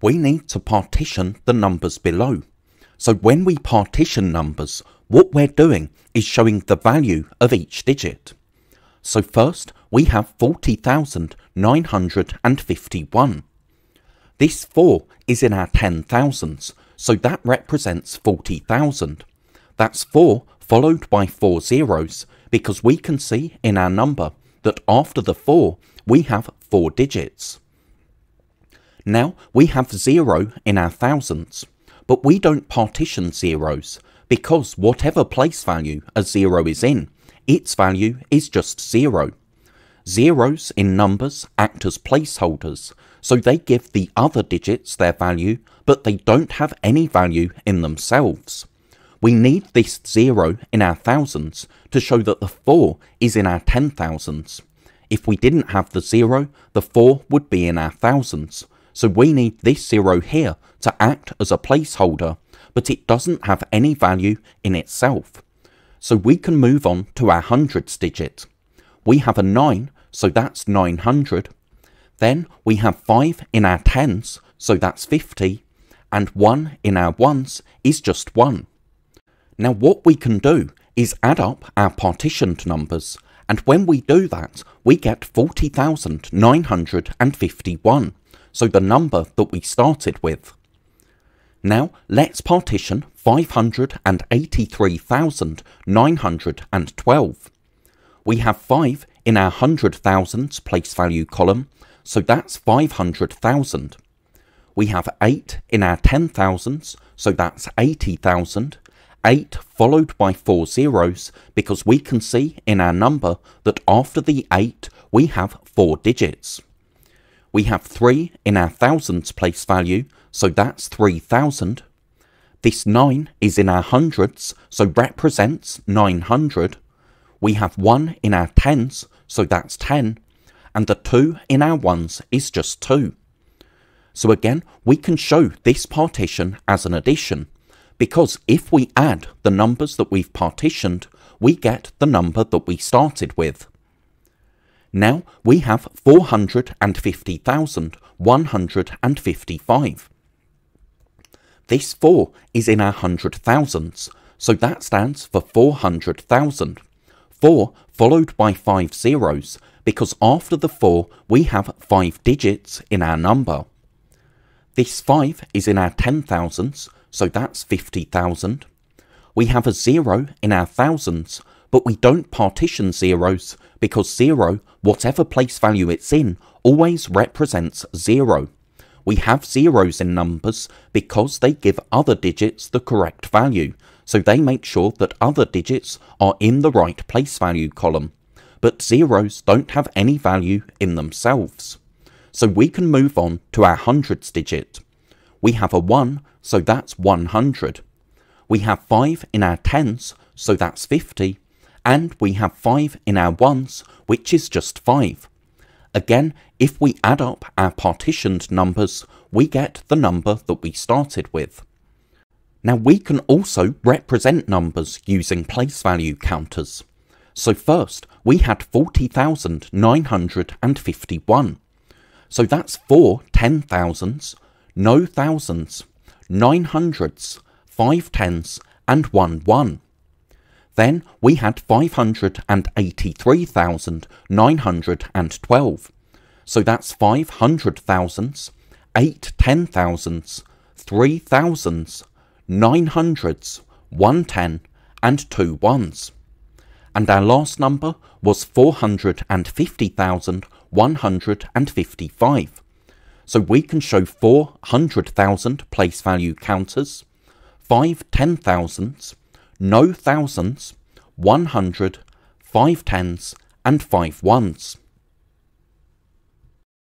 we need to partition the numbers below. So when we partition numbers, what we're doing is showing the value of each digit. So first, we have 40,951. This 4 is in our ten thousands, so that represents 40,000. That's 4 followed by 4 zeros, because we can see in our number that after the 4, we have 4 digits. Now we have 0 in our thousands, but we don't partition zeros, because whatever place value a 0 is in, its value is just 0. Zeros in numbers act as placeholders, so they give the other digits their value, but they don't have any value in themselves. We need this 0 in our thousands to show that the 4 is in our ten thousands. If we didn't have the 0, the 4 would be in our thousands, so we need this 0 here to act as a placeholder, but it doesn't have any value in itself. So we can move on to our hundreds digit. We have a 9, so that's 900. Then we have 5 in our tens, so that's 50. And 1 in our ones is just 1. Now what we can do is add up our partitioned numbers, and when we do that, we get 40,951, so the number that we started with. Now let's partition 583,912. We have 5 in our hundred thousands place value column, so that's 500,000. We have 8 in our ten thousands, so that's 80,000. 8 followed by 4 zeros because we can see in our number that after the 8 we have 4 digits. We have 3 in our thousands place value, so that's 3000. This 9 is in our hundreds, so represents 900. We have 1 in our tens, so that's 10. And the 2 in our ones is just 2. So again, we can show this partition as an addition, because if we add the numbers that we've partitioned, we get the number that we started with. Now we have 450,155. This 4 is in our hundred thousands, so that stands for 400,000. 4 followed by 5 zeros, because after the 4 we have 5 digits in our number. This 5 is in our ten thousands, so that's 50,000. We have a 0 in our thousands, but we don't partition zeros because 0, whatever place value it's in, always represents 0. We have zeros in numbers because they give other digits the correct value, so they make sure that other digits are in the right place value column. But zeros don't have any value in themselves. So we can move on to our hundreds digit. We have a 1, so that's 100. We have 5 in our tens, so that's 50. And we have 5 in our ones, which is just 5. Again, if we add up our partitioned numbers, we get the number that we started with. Now we can also represent numbers using place value counters. So first, we had 40,951. So that's four ten thousands, no thousands, nine hundreds, five tens, and one one. Then we had 583,912. So that's five hundred thousands, eight ten thousands, three thousands, nine hundreds, one ten, and two ones. And our last number was 450,155. So we can show 400,000 place value counters, five ten thousands, no thousands, 100, five tens, and five ones.